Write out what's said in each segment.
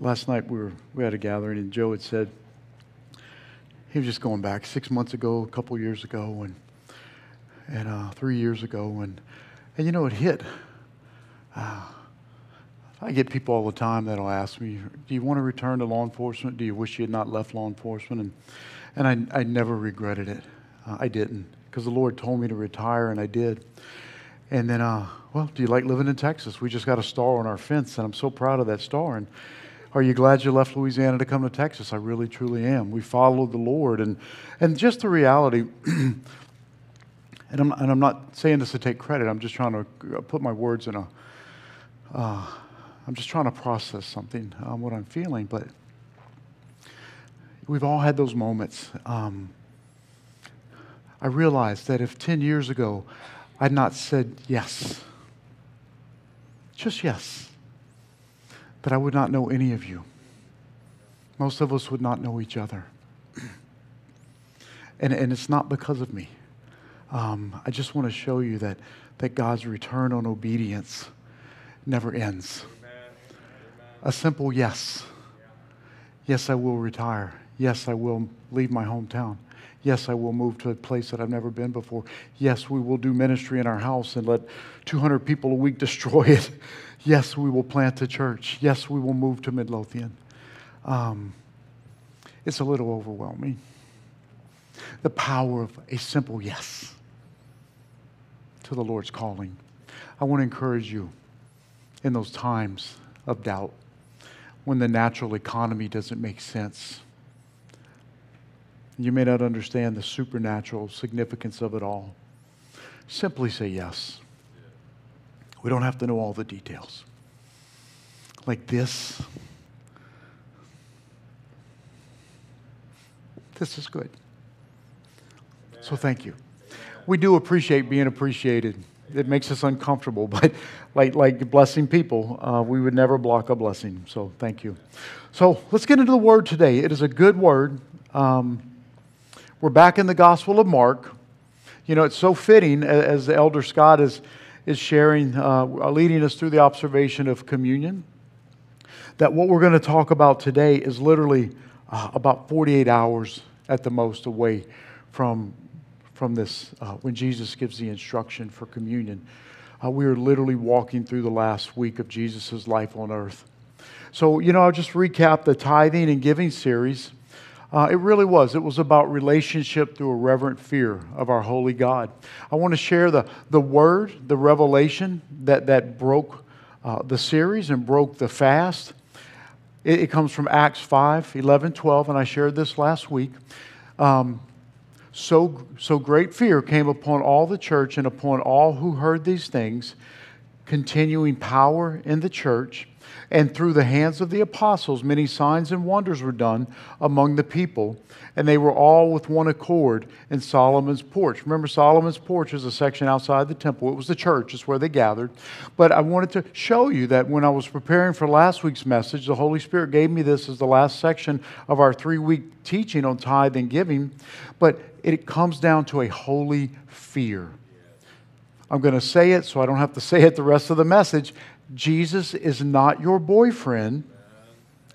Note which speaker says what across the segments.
Speaker 1: last night we were we had a gathering and Joe had said he was just going back six months ago, a couple years ago, and and uh, three years ago, and and you know it hit. Uh, I get people all the time that'll ask me, "Do you want to return to law enforcement? Do you wish you had not left law enforcement?" And and I I never regretted it. Uh, I didn't because the Lord told me to retire, and I did. And then, uh, well, do you like living in Texas? We just got a star on our fence, and I'm so proud of that star. And are you glad you left Louisiana to come to Texas? I really, truly am. We followed the Lord. And, and just the reality, and, I'm, and I'm not saying this to take credit, I'm just trying to put my words in a, uh, I'm just trying to process something, um, what I'm feeling. But we've all had those moments. Um, I realized that if 10 years ago I'd not said yes, just yes, that I would not know any of you. Most of us would not know each other. and, and it's not because of me. Um, I just want to show you that, that God's return on obedience never ends. A simple yes. Yes, I will retire. Yes, I will leave my hometown. Yes, I will move to a place that I've never been before. Yes, we will do ministry in our house and let 200 people a week destroy it. Yes, we will plant a church. Yes, we will move to Midlothian. Um, it's a little overwhelming. The power of a simple yes to the Lord's calling. I want to encourage you in those times of doubt when the natural economy doesn't make sense you may not understand the supernatural significance of it all. Simply say yes. We don't have to know all the details. Like this. This is good. So thank you. We do appreciate being appreciated. It makes us uncomfortable, but like, like blessing people, uh, we would never block a blessing. So thank you. So let's get into the word today. It is a good word. Um, we're back in the Gospel of Mark. You know, it's so fitting as the Elder Scott is, is sharing, uh, leading us through the observation of communion, that what we're going to talk about today is literally uh, about 48 hours at the most away from, from this, uh, when Jesus gives the instruction for communion. Uh, we are literally walking through the last week of Jesus' life on earth. So, you know, I'll just recap the tithing and giving series. Uh, it really was. It was about relationship through a reverent fear of our holy God. I want to share the, the word, the revelation that, that broke uh, the series and broke the fast. It, it, comes from Acts 5 11, 12, and I shared this last week. Um, so, so great fear came upon all the church and upon all who heard these things, continuing power in the church and through the hands of the apostles, many signs and wonders were done among the people, and they were all with one accord in Solomon's porch. Remember, Solomon's porch is a section outside the temple. It was the church, it's where they gathered. But I wanted to show you that when I was preparing for last week's message, the Holy Spirit gave me this as the last section of our three week teaching on tithe and giving. But it comes down to a holy fear. I'm going to say it so I don't have to say it the rest of the message. Jesus is not your boyfriend.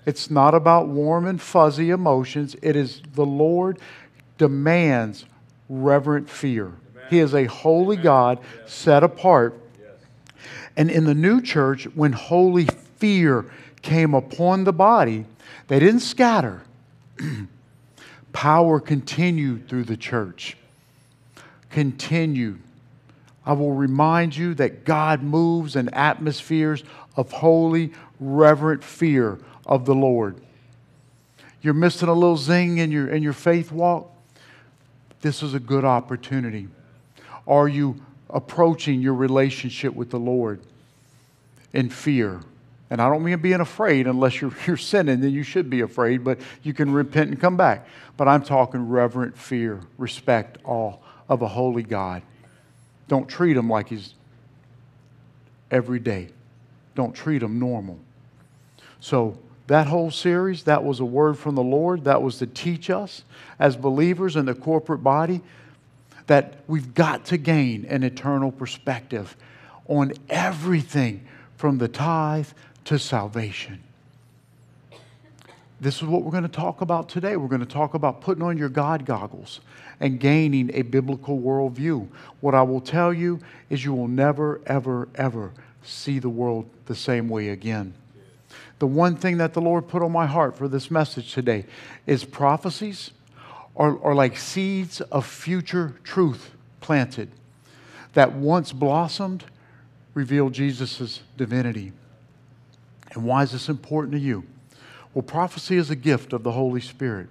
Speaker 1: It's not about warm and fuzzy emotions. It is the Lord demands reverent fear. He is a holy God set apart. And in the new church, when holy fear came upon the body, they didn't scatter. Power continued through the church. Continued. I will remind you that God moves in atmospheres of holy, reverent fear of the Lord. You're missing a little zing in your, in your faith walk? This is a good opportunity. Are you approaching your relationship with the Lord in fear? And I don't mean being afraid unless you're, you're sinning, then you should be afraid, but you can repent and come back. But I'm talking reverent fear, respect, awe of a holy God. Don't treat him like he's every day. Don't treat him normal. So, that whole series, that was a word from the Lord. That was to teach us as believers in the corporate body that we've got to gain an eternal perspective on everything from the tithe to salvation. This is what we're going to talk about today. We're going to talk about putting on your God goggles and gaining a biblical worldview. What I will tell you is you will never, ever, ever see the world the same way again. The one thing that the Lord put on my heart for this message today is prophecies are, are like seeds of future truth planted that once blossomed reveal Jesus' divinity. And why is this important to you? Well, prophecy is a gift of the Holy Spirit.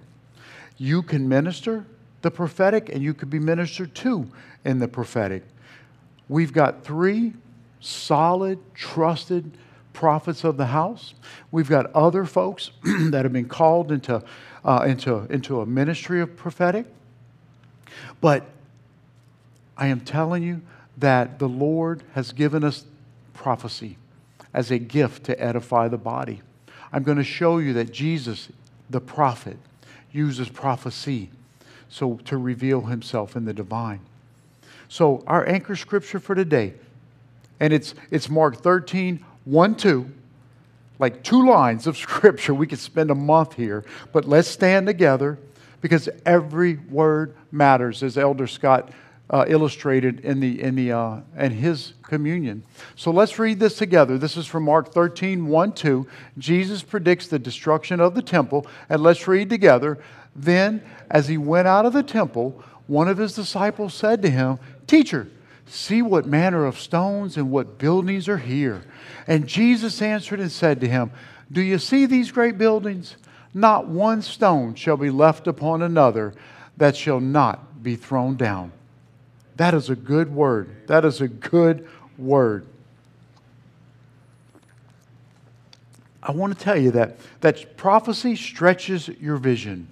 Speaker 1: You can minister the prophetic and you can be ministered to in the prophetic. We've got three solid, trusted prophets of the house. We've got other folks that have been called into, uh, into, into a ministry of prophetic. But I am telling you that the Lord has given us prophecy as a gift to edify the body. I'm going to show you that Jesus, the prophet, uses prophecy so to reveal himself in the divine. So our anchor scripture for today, and it's it's Mark 13, 1, 2, like two lines of scripture. We could spend a month here, but let's stand together because every word matters, as Elder Scott uh, illustrated in, the, in, the, uh, his communion. So let's read this together. This is from Mark 13, 1, 2. Jesus predicts the destruction of the temple, and let's read together. Then, as he went out of the temple, one of his disciples said to him, Teacher, see what manner of stones and what buildings are here. And Jesus answered and said to him, Do you see these great buildings? Not one stone shall be left upon another that shall not be thrown down. That is a good word. That is a good word. I want to tell you that, that prophecy stretches your vision.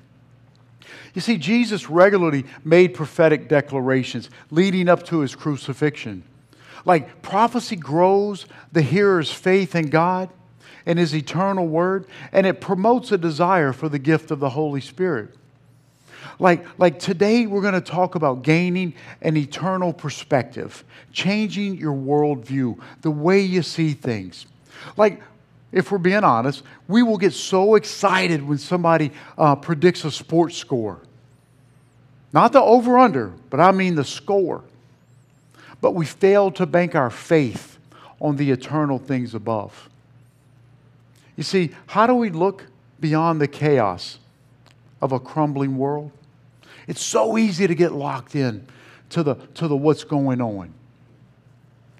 Speaker 1: You see, Jesus regularly made prophetic declarations leading up to his crucifixion. Like prophecy grows the hearer's faith in God and his eternal word, and it promotes a desire for the gift of the Holy Spirit. Like, like today, we're going to talk about gaining an eternal perspective, changing your worldview, the way you see things. Like, if we're being honest, we will get so excited when somebody uh, predicts a sports score. Not the over under, but I mean the score. But we fail to bank our faith on the eternal things above. You see, how do we look beyond the chaos of a crumbling world? It's so easy to get locked in to the, to the what's going on.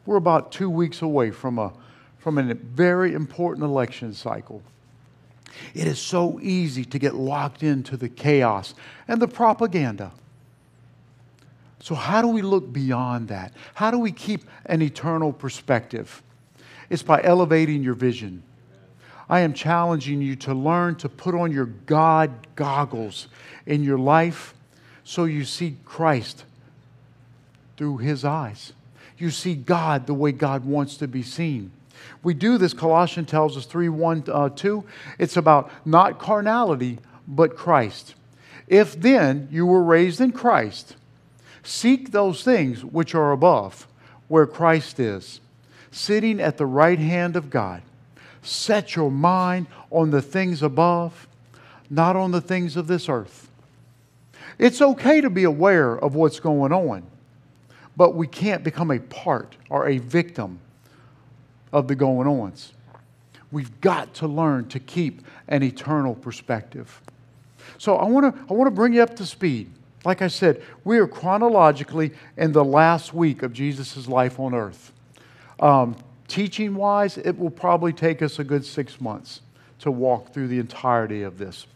Speaker 1: We're about two weeks away from a, from a very important election cycle. It is so easy to get locked into the chaos and the propaganda. So, how do we look beyond that? How do we keep an eternal perspective? It's by elevating your vision. I am challenging you to learn to put on your God goggles in your life so you see Christ through His eyes. You see God the way God wants to be seen. We do this, Colossians tells us 3 1 uh, 2. It's about not carnality, but Christ. If then you were raised in Christ, seek those things which are above, where Christ is, sitting at the right hand of God. Set your mind on the things above, not on the things of this earth. It's okay to be aware of what's going on, but we can't become a part or a victim of the going ons. We've got to learn to keep an eternal perspective. So I want to I want to bring you up to speed. Like I said, we are chronologically in the last week of Jesus' life on earth. Um, teaching wise, it will probably take us a good six months to walk through the entirety of this.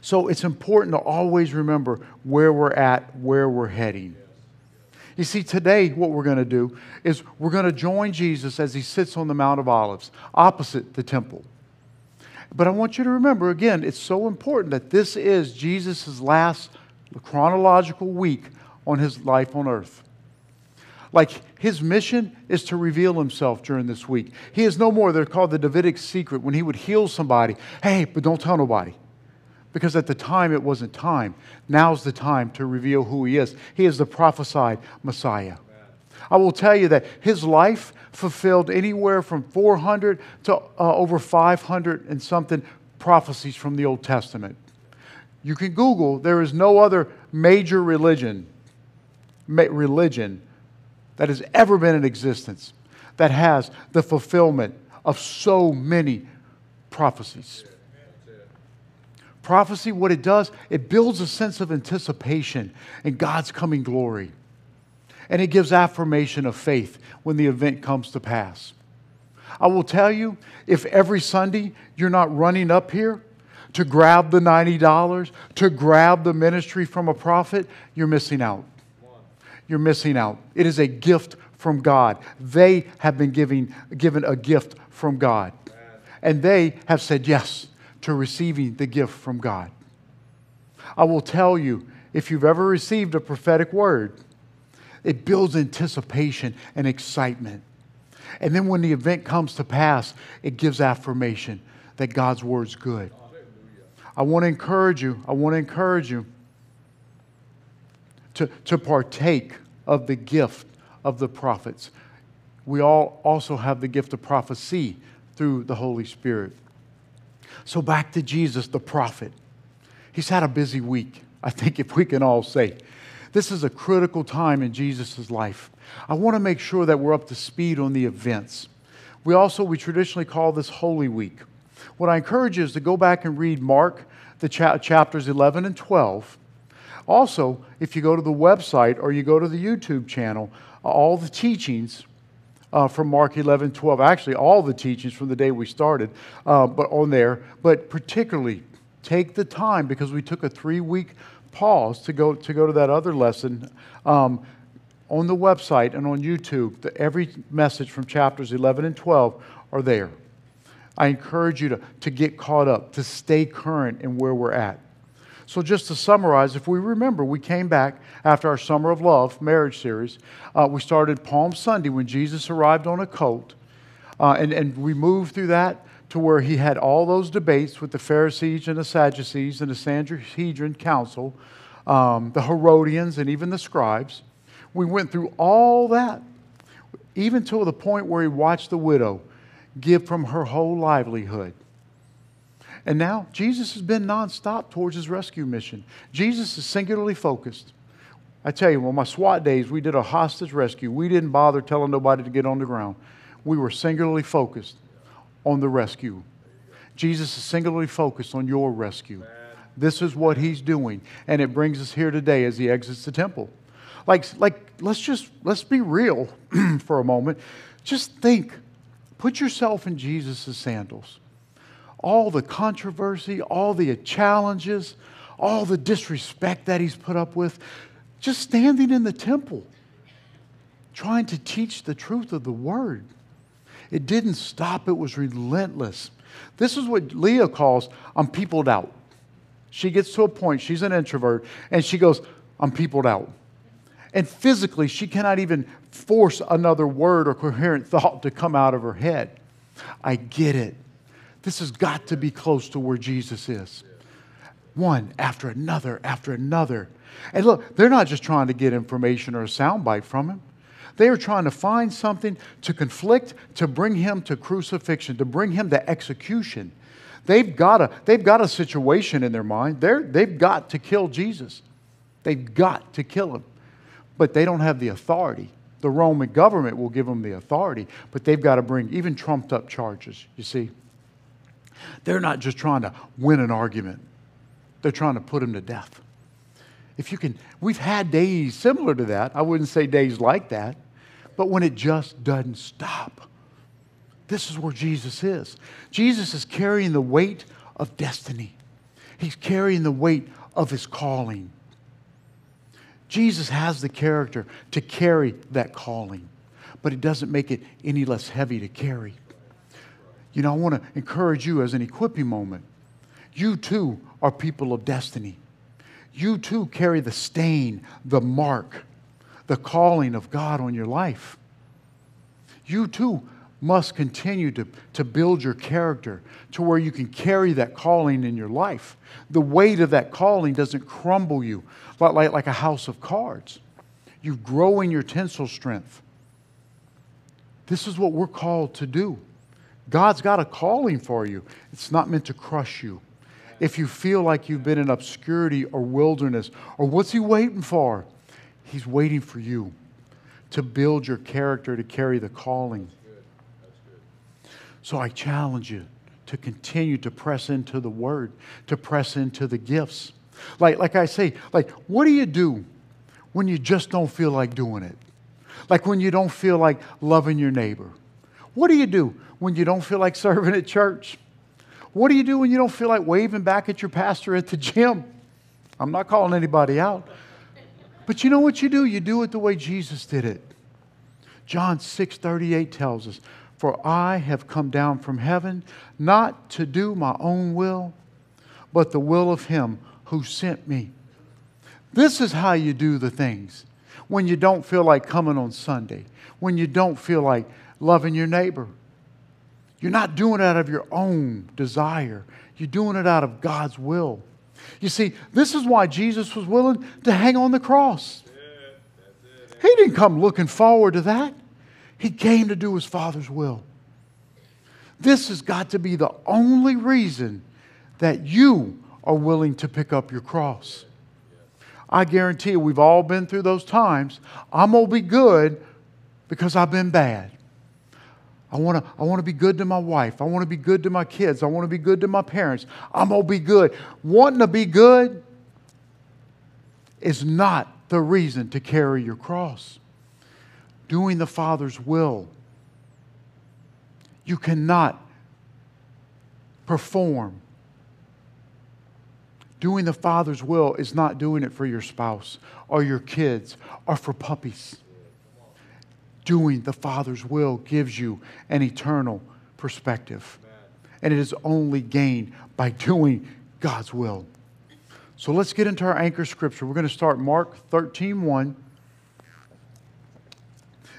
Speaker 1: So it's important to always remember where we're at, where we're heading. You see, today, what we're going to do is we're going to join Jesus as he sits on the Mount of Olives, opposite the temple. But I want you to remember again, it's so important that this is Jesus' last chronological week on his life on earth. Like his mission is to reveal himself during this week. He is no more, they're called the Davidic secret, when he would heal somebody. Hey, but don't tell nobody because at the time it wasn't time. Now's the time to reveal who he is. He is the prophesied Messiah. I will tell you that his life fulfilled anywhere from 400 to uh, over 500 and something prophecies from the Old Testament. You can Google, there is no other major religion, ma- religion that has ever been in existence that has the fulfillment of so many prophecies. Prophecy, what it does, it builds a sense of anticipation in God's coming glory. And it gives affirmation of faith when the event comes to pass. I will tell you, if every Sunday you're not running up here to grab the $90, to grab the ministry from a prophet, you're missing out. You're missing out. It is a gift from God. They have been giving, given a gift from God. And they have said yes to receiving the gift from God. I will tell you, if you've ever received a prophetic word, it builds anticipation and excitement. And then when the event comes to pass, it gives affirmation that God's word's good. I want to encourage you, I want to encourage you to, to partake of the gift of the prophets. We all also have the gift of prophecy through the Holy Spirit. So back to Jesus, the prophet. He's had a busy week, I think, if we can all say. This is a critical time in Jesus' life. I want to make sure that we're up to speed on the events. We also, we traditionally call this Holy Week. What I encourage you is to go back and read Mark, the cha- chapters 11 and 12. Also, if you go to the website or you go to the YouTube channel, all the teachings uh, from Mark 11, 12, actually, all the teachings from the day we started, uh, but on there, but particularly take the time because we took a three week pause to go to, go to that other lesson. Um, on the website and on YouTube, the, every message from chapters 11 and 12 are there. I encourage you to, to get caught up, to stay current in where we're at. So, just to summarize, if we remember, we came back after our Summer of Love marriage series. Uh, we started Palm Sunday when Jesus arrived on a colt, uh, and, and we moved through that to where he had all those debates with the Pharisees and the Sadducees and the Sanhedrin Council, um, the Herodians, and even the scribes. We went through all that, even to the point where he watched the widow give from her whole livelihood. And now Jesus has been nonstop towards his rescue mission. Jesus is singularly focused. I tell you, on my SWAT days, we did a hostage rescue. We didn't bother telling nobody to get on the ground. We were singularly focused on the rescue. Jesus is singularly focused on your rescue. This is what he's doing. And it brings us here today as he exits the temple. Like, like let's just let's be real for a moment. Just think, put yourself in Jesus' sandals all the controversy, all the challenges, all the disrespect that he's put up with, just standing in the temple, trying to teach the truth of the word. It didn't stop, it was relentless. This is what Leah calls, I'm peopled out. She gets to a point, she's an introvert, and she goes, I'm peopled out. And physically, she cannot even force another word or coherent thought to come out of her head. I get it. This has got to be close to where Jesus is. One after another after another. And look, they're not just trying to get information or a soundbite from him. They are trying to find something to conflict, to bring him to crucifixion, to bring him to execution. They've got a, they've got a situation in their mind. They're, they've got to kill Jesus. They've got to kill him. But they don't have the authority. The Roman government will give them the authority, but they've got to bring even trumped up charges, you see. They're not just trying to win an argument, they're trying to put him to death. If you can, we've had days similar to that. I wouldn't say days like that, but when it just doesn't stop. This is where Jesus is. Jesus is carrying the weight of destiny, he's carrying the weight of his calling. Jesus has the character to carry that calling, but it doesn't make it any less heavy to carry. You know, I want to encourage you as an equipping moment. You too are people of destiny. You too carry the stain, the mark, the calling of God on your life. You too must continue to, to build your character to where you can carry that calling in your life. The weight of that calling doesn't crumble you like, like, like a house of cards. You grow in your tensile strength. This is what we're called to do. God's got a calling for you. It's not meant to crush you. If you feel like you've been in obscurity or wilderness, or what's He waiting for? He's waiting for you to build your character to carry the calling. So I challenge you to continue to press into the Word, to press into the gifts. Like, like I say, like, what do you do when you just don't feel like doing it? Like when you don't feel like loving your neighbor? What do you do when you don't feel like serving at church? What do you do when you don't feel like waving back at your pastor at the gym? I'm not calling anybody out. But you know what you do? You do it the way Jesus did it. John 6 38 tells us, For I have come down from heaven not to do my own will, but the will of him who sent me. This is how you do the things when you don't feel like coming on Sunday, when you don't feel like loving your neighbor. You're not doing it out of your own desire, you're doing it out of God's will. You see, this is why Jesus was willing to hang on the cross. He didn't come looking forward to that. He came to do his Father's will. This has got to be the only reason that you are willing to pick up your cross. I guarantee you, we've all been through those times. I'm going to be good because I've been bad. I want to I want to be good to my wife. I want to be good to my kids. I want to be good to my parents. I'm going to be good. Wanting to be good is not the reason to carry your cross. Doing the Father's will. You cannot perform. Doing the Father's will is not doing it for your spouse or your kids or for puppies doing the Father's will gives you an eternal perspective. And it is only gained by doing God's will. So let's get into our anchor scripture. We're going to start Mark 13 1.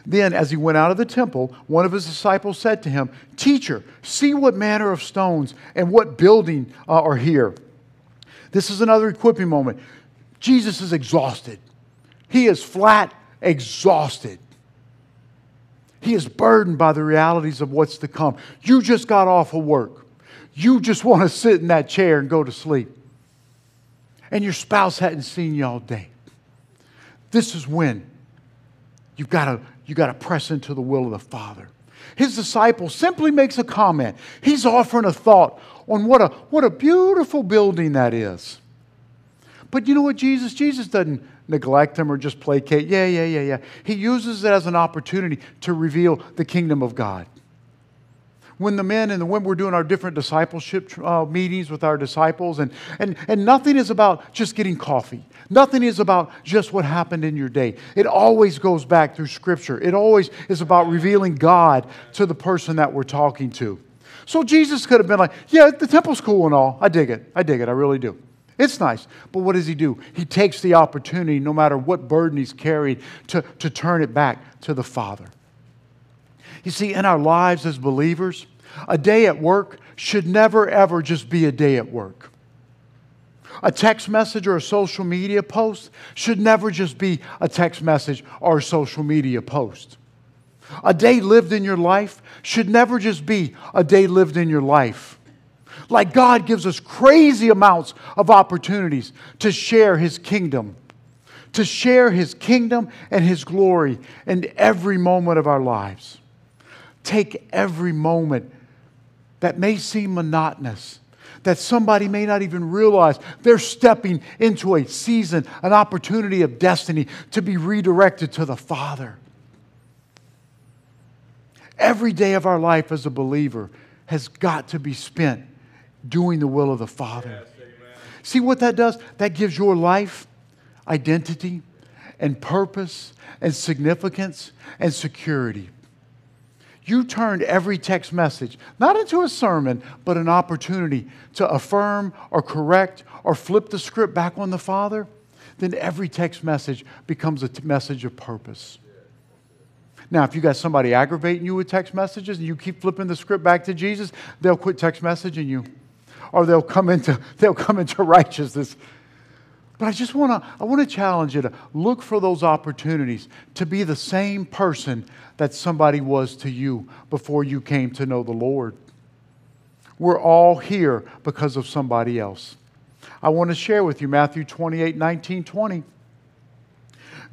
Speaker 1: Then, as he went out of the temple, one of his disciples said to him, Teacher, see what manner of stones and what building uh, are here. This is another equipping moment. Jesus is exhausted. He is flat exhausted. He is burdened by the realities of what's to come. You just got off of work. You just want to sit in that chair and go to sleep. And your spouse hadn't seen you all day. This is when you've got to, you've got to press into the will of the Father. His disciple simply makes a comment. He's offering a thought on what a, what a beautiful building that is. But you know what, Jesus? Jesus doesn't neglect him or just placate. Yeah, yeah, yeah, yeah. He uses it as an opportunity to reveal the kingdom of God. When the men and the women were doing our different discipleship uh, meetings with our disciples, and, and, and nothing is about just getting coffee. Nothing is about just what happened in your day. It always goes back through Scripture. It always is about revealing God to the person that we're talking to. So Jesus could have been like, Yeah, the temple's cool and all. I dig it. I dig it. I really do. It's nice. But what does he do? He takes the opportunity, no matter what burden he's carried, to, to turn it back to the Father. You see, in our lives as believers, a day at work should never, ever just be a day at work. A text message or a social media post should never just be a text message or a social media post. A day lived in your life should never just be a day lived in your life. Like God gives us crazy amounts of opportunities to share His kingdom, to share His kingdom and His glory in every moment of our lives. Take every moment that may seem monotonous, that somebody may not even realize they're stepping into a season, an opportunity of destiny to be redirected to the Father. Every day of our life as a believer has got to be spent doing the will of the Father. Yes, See what that does? That gives your life identity and purpose and significance and security. You turned every text message not into a sermon, but an opportunity to affirm or correct or flip the script back on the Father. Then every text message becomes a t- message of purpose. Now, if you got somebody aggravating you with text messages and you keep flipping the script back to Jesus, they'll quit text messaging you or they'll come into, they'll come into righteousness. But I just want to I want to challenge you to look for those opportunities to be the same person that somebody was to you before you came to know the Lord. We're all here because of somebody else. I want to share with you Matthew 28, 19, 20.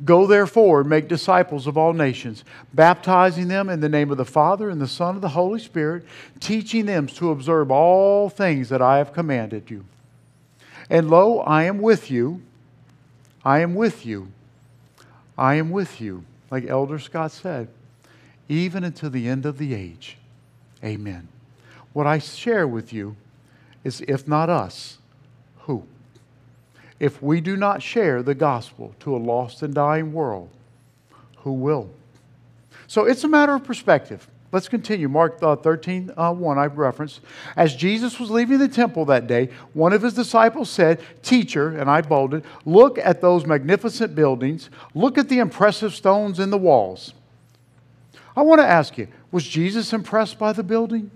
Speaker 1: Go therefore and make disciples of all nations, baptizing them in the name of the Father and the Son and the Holy Spirit, teaching them to observe all things that I have commanded you. And lo, I am with you. I am with you. I am with you, like Elder Scott said, even until the end of the age. Amen. What I share with you is if not us? If we do not share the gospel to a lost and dying world, who will? So it's a matter of perspective. Let's continue. Mark uh, 13, uh, 1, I referenced. As Jesus was leaving the temple that day, one of his disciples said, Teacher, and I bolded, look at those magnificent buildings. Look at the impressive stones in the walls. I want to ask you, was Jesus impressed by the building?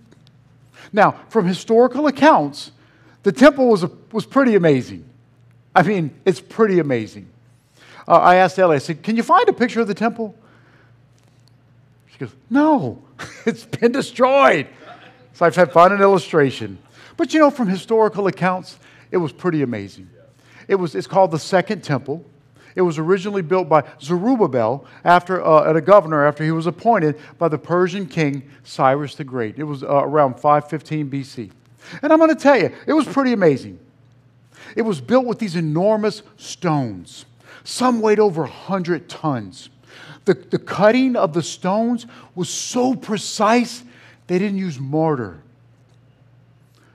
Speaker 1: Now, from historical accounts, the temple was, a, was pretty amazing. I mean, it's pretty amazing. Uh, I asked Ellie, I said, Can you find a picture of the temple? She goes, No, it's been destroyed. So I've had fun an illustration. But you know, from historical accounts, it was pretty amazing. It was, it's called the Second Temple. It was originally built by Zerubbabel after uh, a governor after he was appointed by the Persian king Cyrus the Great. It was uh, around 515 BC. And I'm going to tell you, it was pretty amazing. It was built with these enormous stones. Some weighed over 100 tons. The, the cutting of the stones was so precise, they didn't use mortar.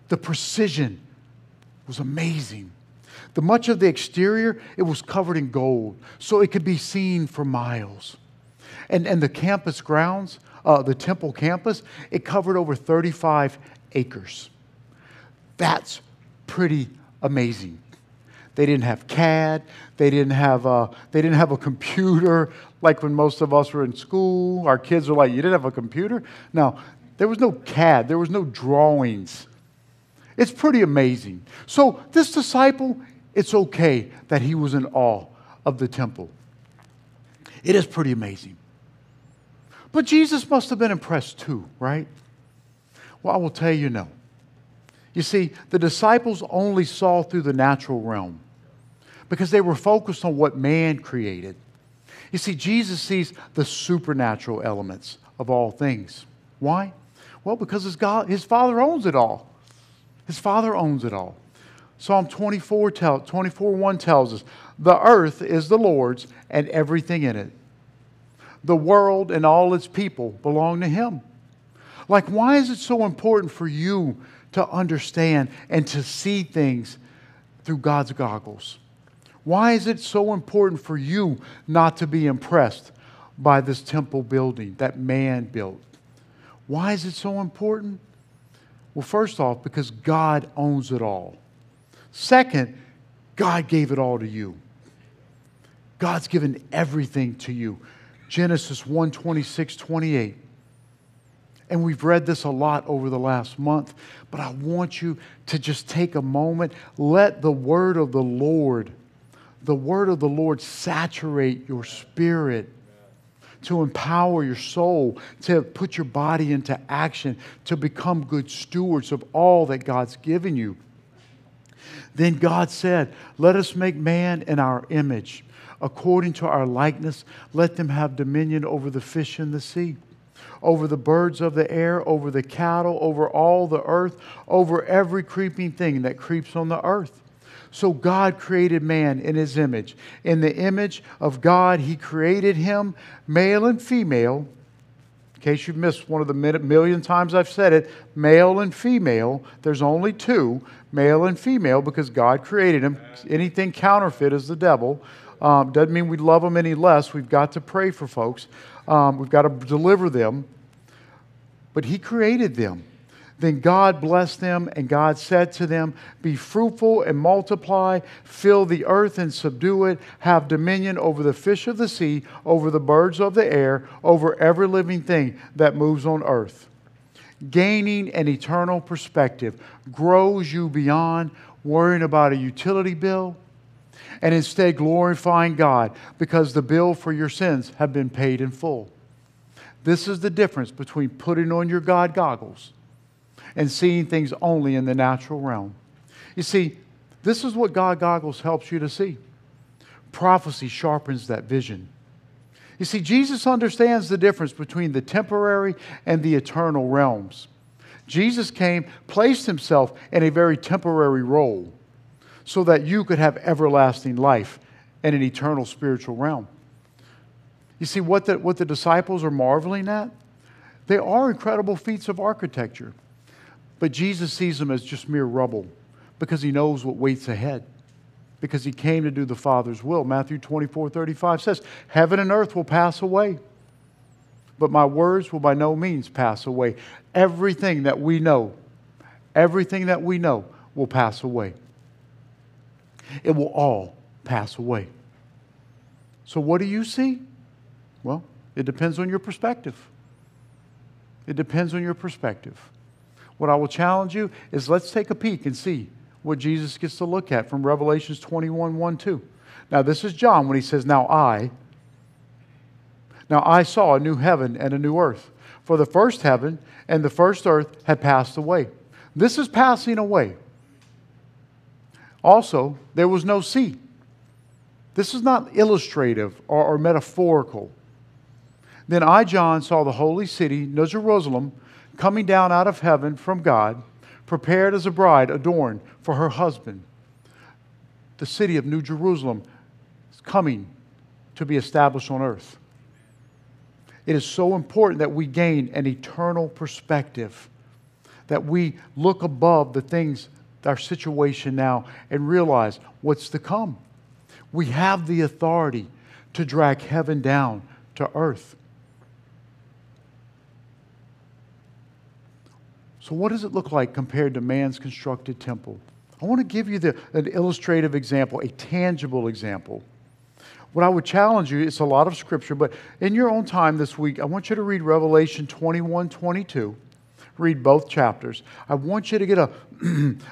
Speaker 1: The precision was amazing. The much of the exterior, it was covered in gold, so it could be seen for miles. And, and the campus grounds, uh, the temple campus, it covered over 35 acres. That's pretty amazing. They didn't have CAD. They didn't have a, they didn't have a computer like when most of us were in school. Our kids were like, You didn't have a computer? No, there was no CAD. There was no drawings. It's pretty amazing. So, this disciple, it's okay that he was in awe of the temple. It is pretty amazing. But Jesus must have been impressed too, right? Well, I will tell you no. You see, the disciples only saw through the natural realm because they were focused on what man created. You see, Jesus sees the supernatural elements of all things. Why? Well, because his, God, his Father owns it all. His Father owns it all. Psalm 24, tell, 24 1 tells us, The earth is the Lord's and everything in it. The world and all its people belong to Him. Like, why is it so important for you to understand and to see things through God's goggles. Why is it so important for you not to be impressed by this temple building that man built? Why is it so important? Well, first off, because God owns it all. Second, God gave it all to you. God's given everything to you. Genesis 1 26, 28. And we've read this a lot over the last month, but I want you to just take a moment. Let the word of the Lord, the word of the Lord saturate your spirit to empower your soul, to put your body into action, to become good stewards of all that God's given you. Then God said, Let us make man in our image, according to our likeness. Let them have dominion over the fish in the sea over the birds of the air, over the cattle, over all the earth, over every creeping thing that creeps on the earth. So God created man in his image. In the image of God, he created him, male and female. In case you've missed one of the million times I've said it, male and female. There's only two, male and female, because God created them. Anything counterfeit is the devil. Um, doesn't mean we love them any less. We've got to pray for folks. Um, we've got to deliver them. But He created them. Then God blessed them, and God said to them, Be fruitful and multiply, fill the earth and subdue it, have dominion over the fish of the sea, over the birds of the air, over every living thing that moves on earth. Gaining an eternal perspective grows you beyond worrying about a utility bill and instead glorifying God because the bill for your sins have been paid in full. This is the difference between putting on your God goggles and seeing things only in the natural realm. You see, this is what God goggles helps you to see. Prophecy sharpens that vision. You see, Jesus understands the difference between the temporary and the eternal realms. Jesus came, placed himself in a very temporary role so that you could have everlasting life and an eternal spiritual realm. You see, what the, what the disciples are marveling at, they are incredible feats of architecture. But Jesus sees them as just mere rubble because he knows what waits ahead, because he came to do the Father's will. Matthew 24 35 says, Heaven and earth will pass away, but my words will by no means pass away. Everything that we know, everything that we know will pass away. It will all pass away. So, what do you see? Well, it depends on your perspective. It depends on your perspective. What I will challenge you is let's take a peek and see what Jesus gets to look at from Revelations 21 1 2. Now, this is John when he says, Now I, now I saw a new heaven and a new earth. For the first heaven and the first earth had passed away. This is passing away. Also, there was no sea. This is not illustrative or, or metaphorical. Then I, John, saw the holy city, New Jerusalem, coming down out of heaven from God, prepared as a bride adorned for her husband. The city of New Jerusalem is coming to be established on earth. It is so important that we gain an eternal perspective, that we look above the things our situation now and realize what's to come. We have the authority to drag heaven down to earth. So, what does it look like compared to man's constructed temple? I want to give you the, an illustrative example, a tangible example. What I would challenge you, it's a lot of scripture, but in your own time this week, I want you to read Revelation 21 22 read both chapters. I want you to get a,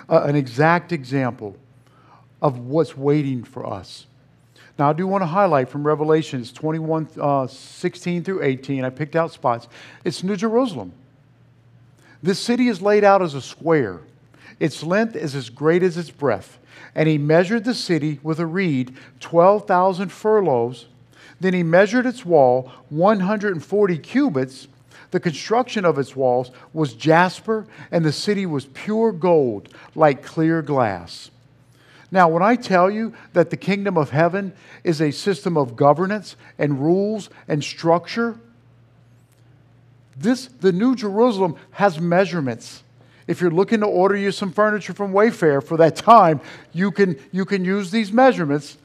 Speaker 1: an exact example of what's waiting for us. Now, I do want to highlight from Revelations 21 uh, 16 through 18. I picked out spots. It's New Jerusalem. This city is laid out as a square, its length is as great as its breadth. And he measured the city with a reed, 12,000 furlongs. Then he measured its wall, 140 cubits the construction of its walls was jasper, and the city was pure gold, like clear glass. Now, when I tell you that the kingdom of heaven is a system of governance and rules and structure, this, the New Jerusalem has measurements. If you're looking to order you some furniture from Wayfair for that time, you can, you can use these measurements.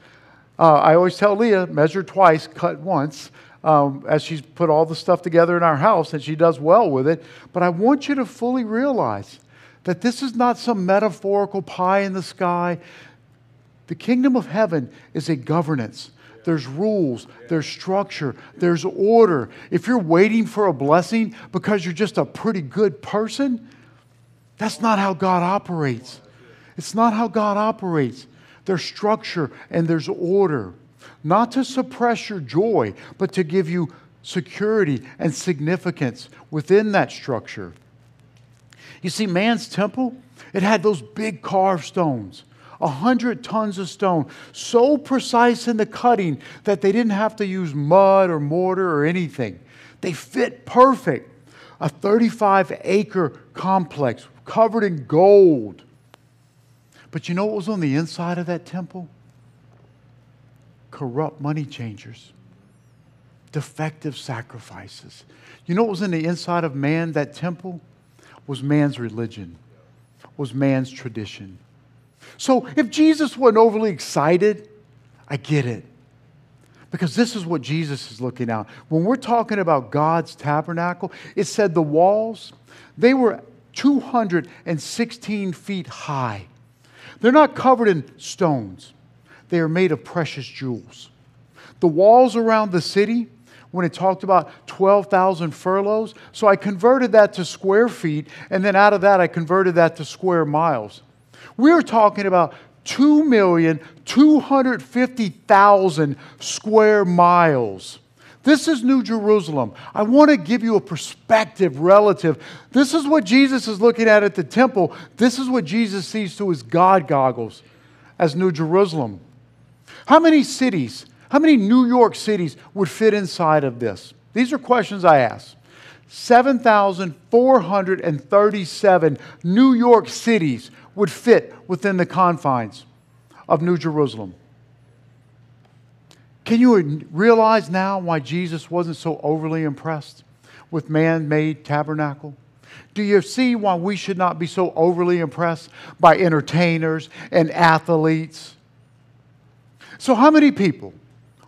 Speaker 1: Uh, I always tell Leah, measure twice, cut once um, as she's put all the stuff together in our house, and she does well with it. But I want you to fully realize that this is not some metaphorical pie in the sky. The kingdom of heaven is a governance. There's rules, there's structure, there's order. If you're waiting for a blessing because you're just a pretty good person, that's not how God operates. It's not how God operates. There's structure and there's order not to suppress your joy, but to give you security and significance within that structure. You see, man's temple, it had those big carved stones, a hundred tons of stone, so precise in the cutting that they didn't have to use mud or mortar or anything. They fit perfect. A 35 acre complex covered in gold. But you know what was on the inside of that temple? Corrupt money changers, defective sacrifices. You know what was in the inside of man, that temple? Was man's religion, was man's tradition. So if Jesus wasn't overly excited, I get it. Because this is what Jesus is looking at. When we're talking about God's tabernacle, it said the walls, they were 216 feet high. They're not covered in stones. They are made of precious jewels. The walls around the city, when it talked about 12,000 furlongs, so I converted that to square feet, and then out of that, I converted that to square miles. We're talking about 2,250,000 square miles. This is New Jerusalem. I want to give you a perspective relative. This is what Jesus is looking at at the temple. This is what Jesus sees through his God goggles as New Jerusalem. How many cities, how many New York cities would fit inside of this? These are questions I ask. 7,437 New York cities would fit within the confines of New Jerusalem. Can you realize now why Jesus wasn't so overly impressed with man made tabernacle? Do you see why we should not be so overly impressed by entertainers and athletes? So, how many people?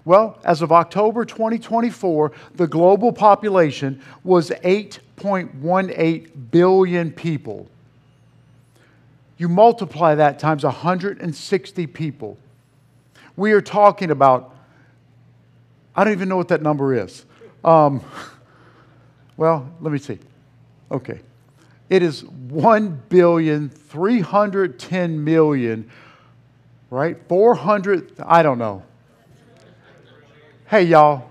Speaker 1: Well, as of October 2024, the global population was 8.18 billion people. You multiply that times 160 people. We are talking about I don't even know what that number is. Um, well, let me see. Okay. It is 1 billion, 310 million, right? 400, I don't know. Hey, y'all,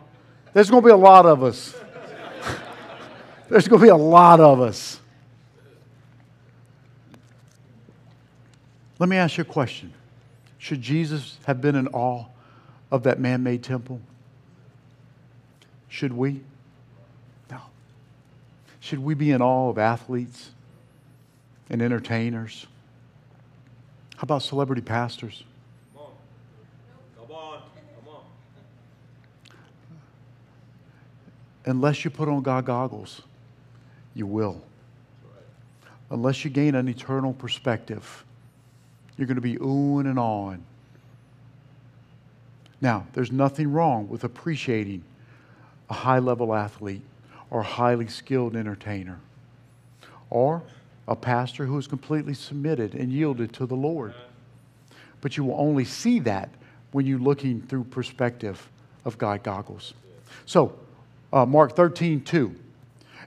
Speaker 1: there's going to be a lot of us. there's going to be a lot of us. Let me ask you a question Should Jesus have been in awe of that man made temple? Should we? No. Should we be in awe of athletes and entertainers? How about celebrity pastors? Come on. Come on. Come on. Unless you put on God goggles, you will. Unless you gain an eternal perspective, you're going to be oohing and awing. Now, there's nothing wrong with appreciating a high level athlete or a highly skilled entertainer or a pastor who is completely submitted and yielded to the Lord. But you will only see that when you're looking through perspective of God goggles. So, uh, Mark 13, 2.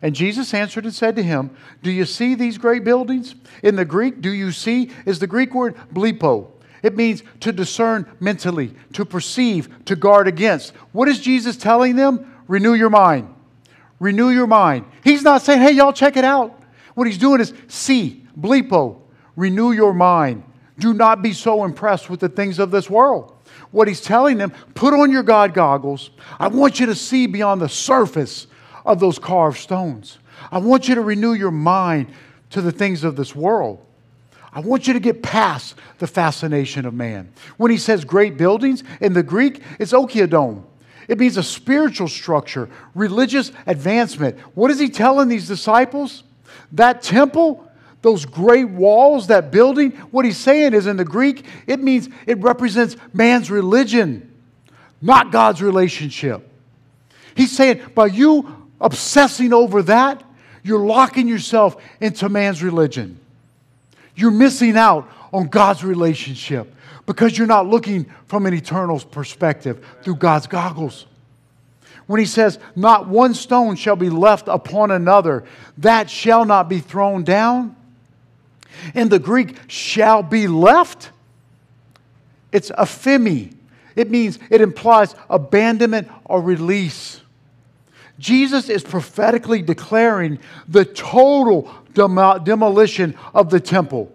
Speaker 1: And Jesus answered and said to him, Do you see these great buildings? In the Greek, do you see is the Greek word blepo. It means to discern mentally, to perceive, to guard against. What is Jesus telling them? renew your mind. Renew your mind. He's not saying, hey, y'all, check it out. What he's doing is see, blepo, renew your mind. Do not be so impressed with the things of this world. What he's telling them, put on your God goggles. I want you to see beyond the surface of those carved stones. I want you to renew your mind to the things of this world. I want you to get past the fascination of man. When he says great buildings, in the Greek, it's oikodome. It means a spiritual structure, religious advancement. What is he telling these disciples? That temple, those great walls, that building, what he's saying is in the Greek, it means it represents man's religion, not God's relationship. He's saying by you obsessing over that, you're locking yourself into man's religion. You're missing out on God's relationship because you're not looking from an eternal perspective through God's goggles. When he says, Not one stone shall be left upon another, that shall not be thrown down. In the Greek, shall be left, it's ephemi. It means, it implies abandonment or release. Jesus is prophetically declaring the total demolition of the temple.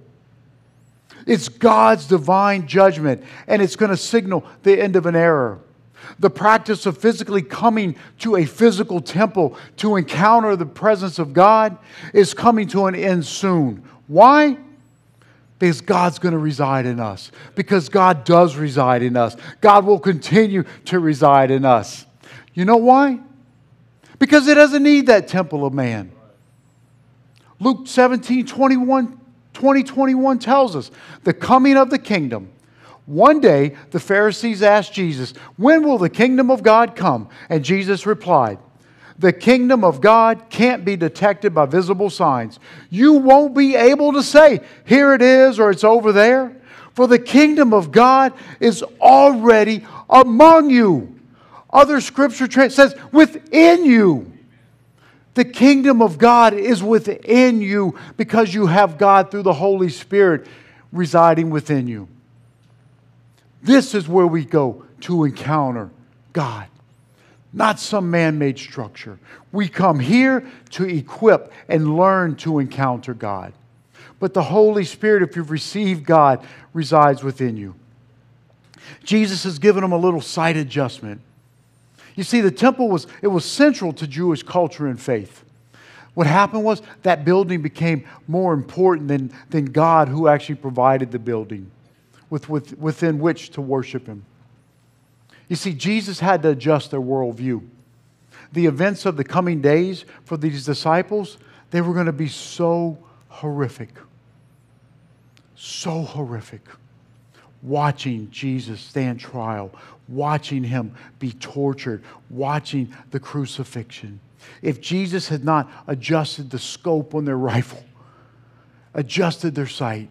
Speaker 1: It's God's divine judgment, and it's going to signal the end of an era. The practice of physically coming to a physical temple to encounter the presence of God is coming to an end soon. Why? Because God's going to reside in us. Because God does reside in us. God will continue to reside in us. You know why? Because it doesn't need that temple of man. Luke 17 21 2021 tells us the coming of the kingdom. One day, the Pharisees asked Jesus, When will the kingdom of God come? And Jesus replied, The kingdom of God can't be detected by visible signs. You won't be able to say, Here it is, or it's over there. For the kingdom of God is already among you. Other scripture says, Within you. The kingdom of God is within you because you have God through the Holy Spirit residing within you. This is where we go to encounter God, not some man made structure. We come here to equip and learn to encounter God. But the Holy Spirit, if you've received God, resides within you. Jesus has given them a little sight adjustment. You see, the temple was, it was central to Jewish culture and faith. What happened was that building became more important than, than God who actually provided the building with, with, within which to worship Him. You see, Jesus had to adjust their worldview. The events of the coming days for these disciples, they were going to be so horrific. So horrific watching Jesus stand trial, watching him be tortured, watching the crucifixion. If Jesus had not adjusted the scope on their rifle, adjusted their sight,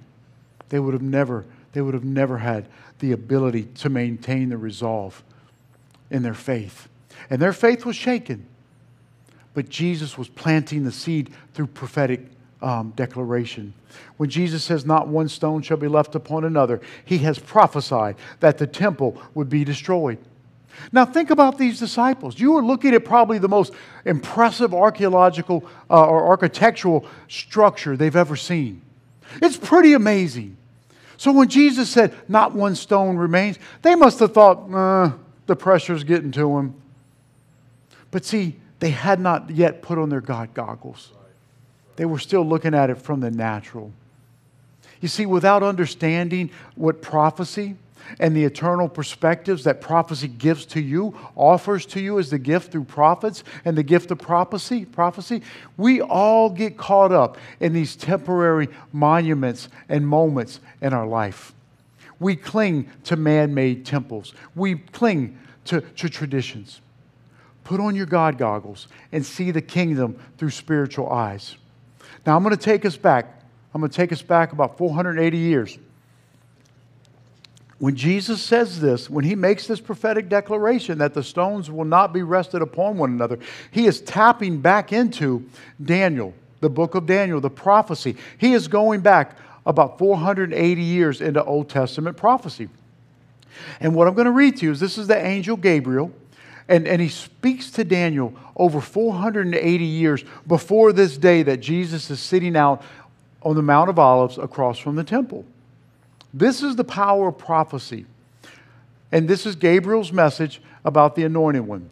Speaker 1: they would have never, they would have never had the ability to maintain the resolve in their faith. And their faith was shaken. But Jesus was planting the seed through prophetic um, declaration. When Jesus says, Not one stone shall be left upon another, he has prophesied that the temple would be destroyed. Now, think about these disciples. You are looking at probably the most impressive archaeological uh, or architectural structure they've ever seen. It's pretty amazing. So, when Jesus said, Not one stone remains, they must have thought, uh, the pressure's getting to them. But see, they had not yet put on their God goggles. They were still looking at it from the natural. You see, without understanding what prophecy and the eternal perspectives that prophecy gives to you, offers to you as the gift through prophets and the gift of prophecy, prophecy, we all get caught up in these temporary monuments and moments in our life. We cling to man made temples. We cling to, to traditions. Put on your God goggles and see the kingdom through spiritual eyes. Now, I'm going to take us back. I'm going to take us back about 480 years. When Jesus says this, when he makes this prophetic declaration that the stones will not be rested upon one another, he is tapping back into Daniel, the book of Daniel, the prophecy. He is going back about 480 years into Old Testament prophecy. And what I'm going to read to you is this is the angel Gabriel. And, and he speaks to Daniel over 480 years before this day that Jesus is sitting out on the Mount of Olives across from the temple. This is the power of prophecy. And this is Gabriel's message about the anointed one.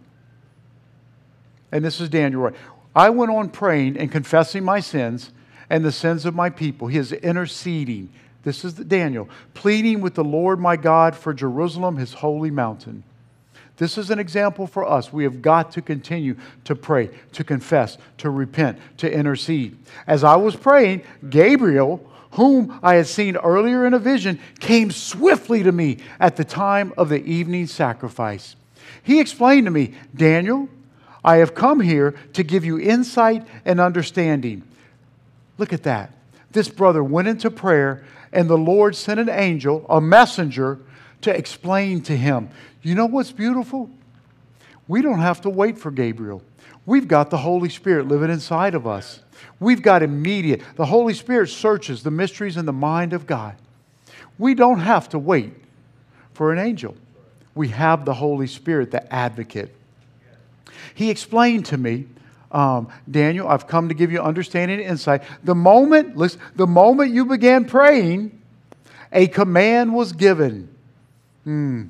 Speaker 1: And this is Daniel. I went on praying and confessing my sins and the sins of my people. He is interceding. This is Daniel, pleading with the Lord my God for Jerusalem, his holy mountain. This is an example for us. We have got to continue to pray, to confess, to repent, to intercede. As I was praying, Gabriel, whom I had seen earlier in a vision, came swiftly to me at the time of the evening sacrifice. He explained to me, Daniel, I have come here to give you insight and understanding. Look at that. This brother went into prayer, and the Lord sent an angel, a messenger, to explain to him. You know what's beautiful? We don't have to wait for Gabriel. We've got the Holy Spirit living inside of us. We've got immediate. The Holy Spirit searches the mysteries in the mind of God. We don't have to wait for an angel. We have the Holy Spirit, the advocate. He explained to me, um, Daniel, I've come to give you understanding and insight. The moment, listen, the moment you began praying, a command was given. Hmm.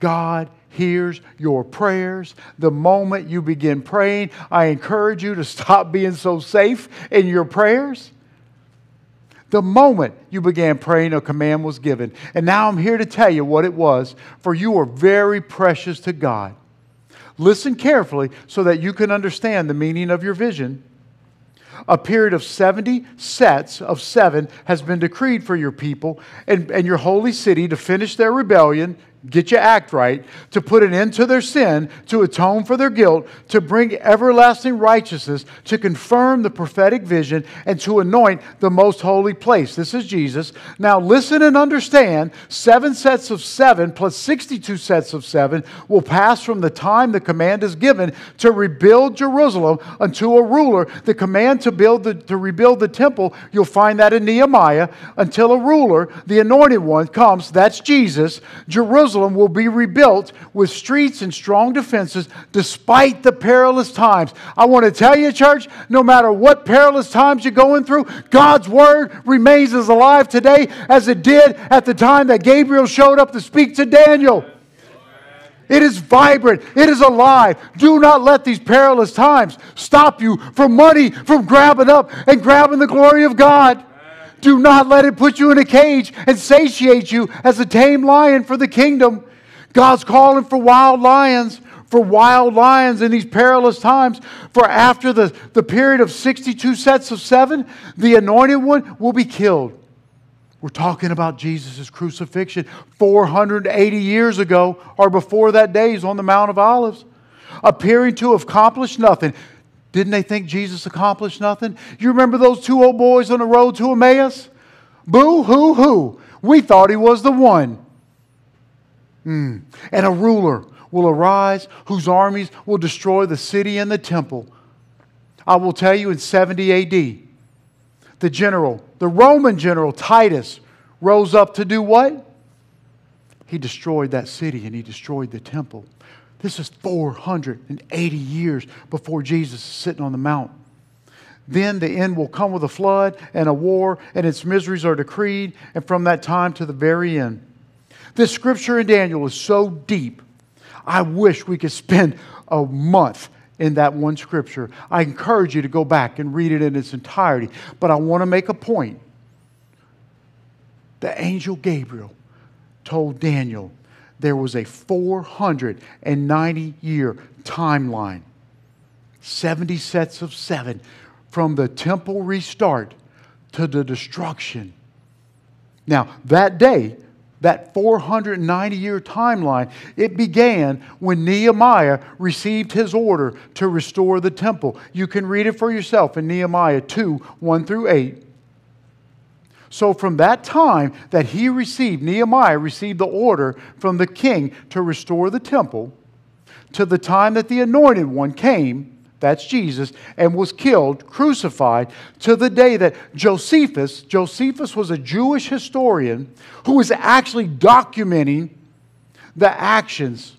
Speaker 1: God hears your prayers. The moment you begin praying, I encourage you to stop being so safe in your prayers. The moment you began praying, a command was given. And now I'm here to tell you what it was, for you are very precious to God. Listen carefully so that you can understand the meaning of your vision. A period of 70 sets of seven has been decreed for your people and, and your holy city to finish their rebellion get your act right, to put an end to their sin, to atone for their guilt, to bring everlasting righteousness, to confirm the prophetic vision, and to anoint the most holy place. This is Jesus. Now listen and understand seven sets of seven plus 62 sets of seven will pass from the time the command is given to rebuild Jerusalem unto a ruler. The command to build the, to rebuild the temple, you'll find that in Nehemiah, until a ruler, the anointed one, comes. That's Jesus. Jerusalem will be rebuilt with streets and strong defenses despite the perilous times. I want to tell you, church, no matter what perilous times you're going through, God's word remains as alive today as it did at the time that Gabriel showed up to speak to Daniel. It is vibrant. It is alive. Do not let these perilous times stop you from money, from grabbing up and grabbing the glory of God. Do not let it put you in a cage and satiate you as a tame lion for the kingdom. God's calling for wild lions, for wild lions in these perilous times. For after the, the period of 62 sets of seven, the anointed one will be killed. We're talking about Jesus' crucifixion 480 years ago or before that days on the Mount of Olives, appearing to accomplish nothing. Didn't they think Jesus accomplished nothing? You remember those two old boys on the road to Emmaus? Boo hoo hoo. We thought he was the one. Mm. And a ruler will arise whose armies will destroy the city and the temple. I will tell you in 70 AD, the general, the Roman general Titus, rose up to do what? He destroyed that city and he destroyed the temple. This is 480 years before Jesus is sitting on the mount. Then the end will come with a flood and a war, and its miseries are decreed, and from that time to the very end. This scripture in Daniel is so deep. I wish we could spend a month in that one scripture. I encourage you to go back and read it in its entirety. But I want to make a point. The angel Gabriel told Daniel there was a 490 year timeline, 70 sets of seven, from the temple restart to the destruction. Now, that day, that 490 year timeline, it began when Nehemiah received his order to restore the temple. You can read it for yourself in Nehemiah 2 1 through 8. So, from that time that he received, Nehemiah received the order from the king to restore the temple, to the time that the anointed one came, that's Jesus, and was killed, crucified, to the day that Josephus, Josephus was a Jewish historian who was actually documenting the actions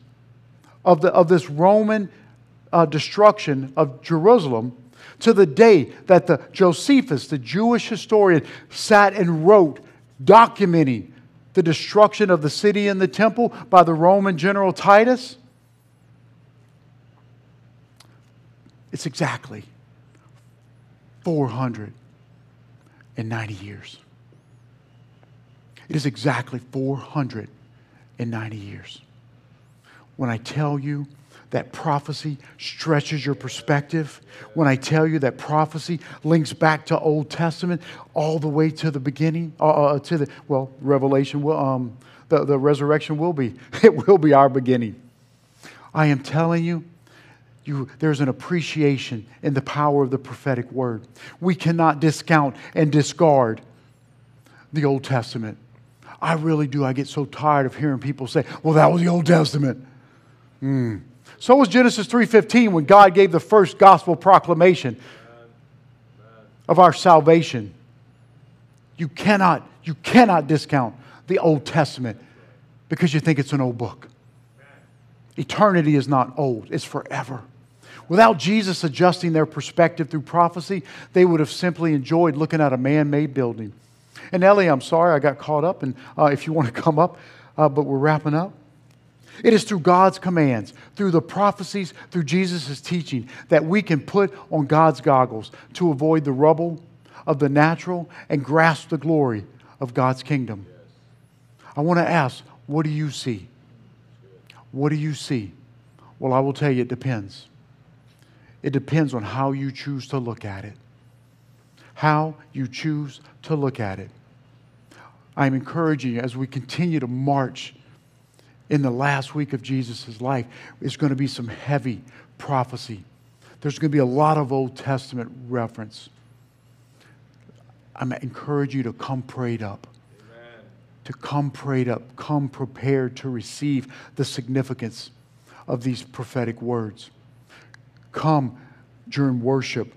Speaker 1: of, the, of this Roman uh, destruction of Jerusalem to the day that the Josephus, the Jewish historian, sat and wrote, documenting the destruction of the city and the temple by the Roman general Titus? It's exactly 490 years. It is exactly 490 years. When I tell you that prophecy stretches your perspective, when I tell you that prophecy links back to Old Testament all the way to the beginning, uh, uh, to the, well, Revelation will, um, the, the resurrection will be, it will be our beginning. I am telling you, you, there's an appreciation in the power of the prophetic word. We cannot discount and discard the Old Testament. I really do. I get so tired of hearing people say, well, that was the Old Testament. Mm. So was Genesis 3:15 when God gave the first gospel proclamation of our salvation. You cannot, you cannot discount the Old Testament because you think it's an old book. Eternity is not old, it's forever. Without Jesus adjusting their perspective through prophecy, they would have simply enjoyed looking at a man made building. And Ellie, I'm sorry I got caught up, and uh, if you want to come up, uh, but we're wrapping up. It is through God's commands, through the prophecies, through Jesus' teaching, that we can put on God's goggles to avoid the rubble of the natural and grasp the glory of God's kingdom. I want to ask, what do you see? What do you see? Well, I will tell you, it depends. It depends on how you choose to look at it. How you choose to look at it. I'm encouraging you as we continue to march in the last week of Jesus' life is going to be some heavy prophecy. There's going to be a lot of Old Testament reference. I encourage you to come prayed up. Amen. To come prayed up, come prepared to receive the significance of these prophetic words. Come during worship,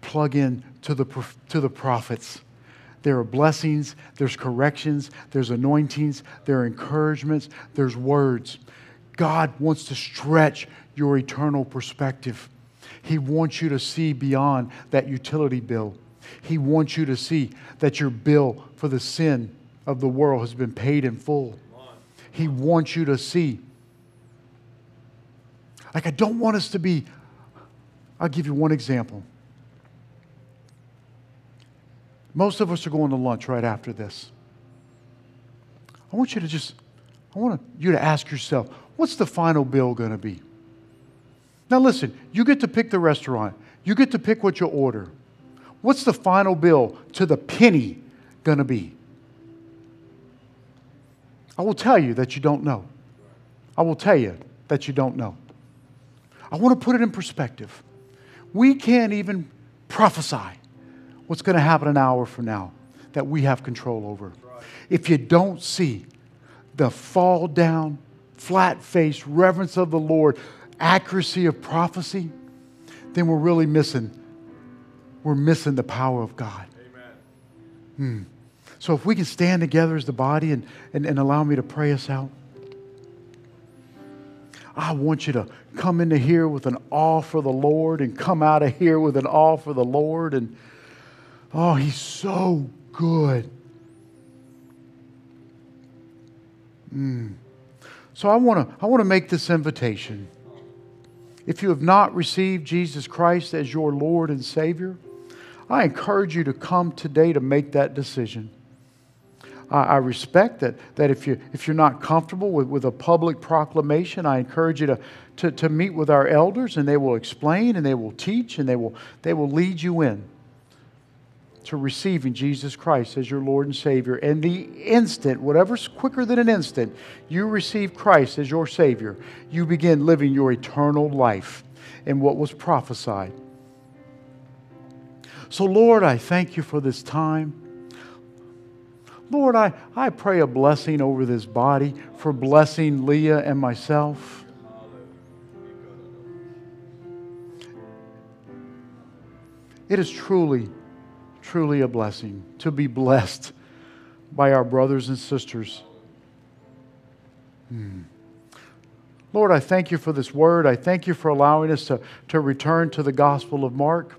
Speaker 1: plug in to the, to the prophets. There are blessings, there's corrections, there's anointings, there are encouragements, there's words. God wants to stretch your eternal perspective. He wants you to see beyond that utility bill. He wants you to see that your bill for the sin of the world has been paid in full. He wants you to see. Like, I don't want us to be, I'll give you one example. Most of us are going to lunch right after this. I want you to just, I want you to ask yourself, what's the final bill going to be? Now, listen, you get to pick the restaurant, you get to pick what you order. What's the final bill to the penny going to be? I will tell you that you don't know. I will tell you that you don't know. I want to put it in perspective. We can't even prophesy what's going to happen an hour from now that we have control over. If you don't see the fall down, flat face reverence of the Lord, accuracy of prophecy, then we're really missing. We're missing the power of God. Hmm. So if we can stand together as the body and, and, and allow me to pray us out. I want you to come into here with an awe for the Lord and come out of here with an awe for the Lord. And oh, He's so good. Mm. So I want to I want to make this invitation. If you have not received Jesus Christ as your Lord and Savior, I encourage you to come today to make that decision. I, respect that, that if, you, if you're not comfortable with, with a public proclamation, I encourage you to, to, to meet with our elders and they will explain and they will teach and they will, they will lead you in to receiving Jesus Christ as your Lord and Savior. And the instant, whatever's quicker than an instant, you receive Christ as your Savior, you begin living your eternal life in what was prophesied. So, Lord, I thank you for this time. Lord, I, I pray a blessing over this body for blessing Leah and myself. It is truly, truly a blessing to be blessed by our brothers and sisters. Hmm. Lord, I thank you for this word. I thank you for allowing us to, to return to the Gospel of Mark.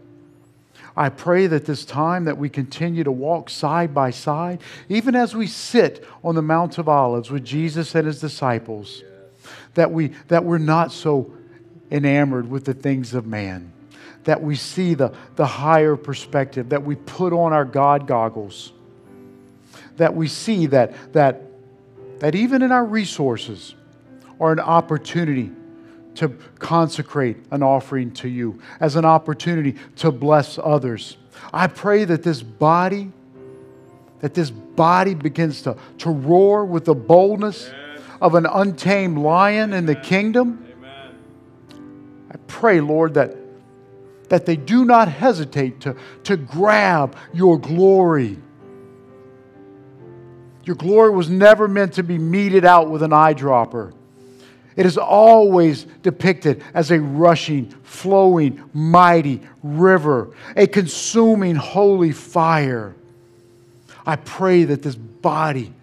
Speaker 1: I pray that this time that we continue to walk side by side, even as we sit on the Mount of Olives with Jesus and his disciples, that, we, that we're not so enamored with the things of man, that we see the, the higher perspective, that we put on our God goggles, that we see that, that, that even in our resources are an opportunity to consecrate an offering to you, as an opportunity to bless others. I pray that this body, that this body begins to, to roar with the boldness yes. of an untamed lion Amen. in the kingdom. Amen. I pray, Lord, that, that they do not hesitate to, to grab your glory. Your glory was never meant to be meted out with an eyedropper. It is always depicted as a rushing, flowing, mighty river, a consuming holy fire. I pray that this body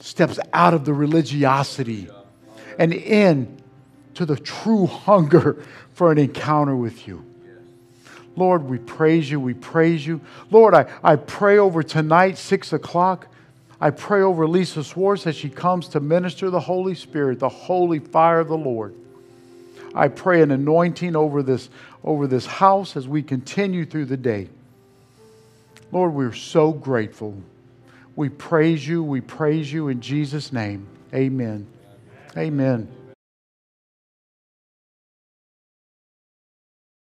Speaker 1: steps out of the religiosity and in to the true hunger for an encounter with you. Lord, we praise you. We praise you. Lord, I, I pray over tonight, 6 o'clock. I pray over Lisa Swartz as she comes to minister the Holy Spirit, the holy fire of the Lord. I pray an anointing over this, over this house as we continue through the day. Lord, we're so grateful. We praise you. We praise you in Jesus' name. Amen. Amen.